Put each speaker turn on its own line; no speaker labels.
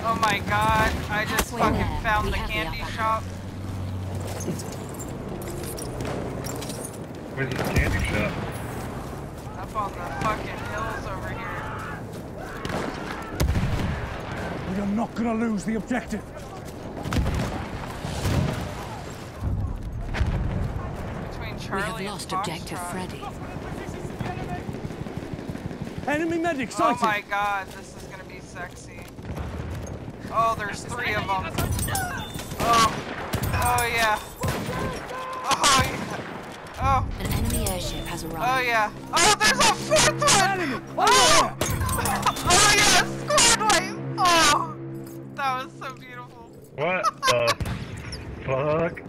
Oh my god, I just
Halfway
fucking
there,
found
we
the
have the
candy shop.
Where's the candy shop?
Up on the fucking hills over here.
We are not gonna lose the objective.
Between
We
Charlie
have
and
lost objective
Foxtrot.
Freddy.
Enemy medic
Oh my god, this is gonna be sexy. Oh, there's three of them. Oh, oh yeah. Oh yeah. Oh,
An enemy airship has arrived.
oh yeah. Oh, there's a fourth one! Oh, oh yeah, squad wipe! Oh, that was so beautiful.
What the fuck?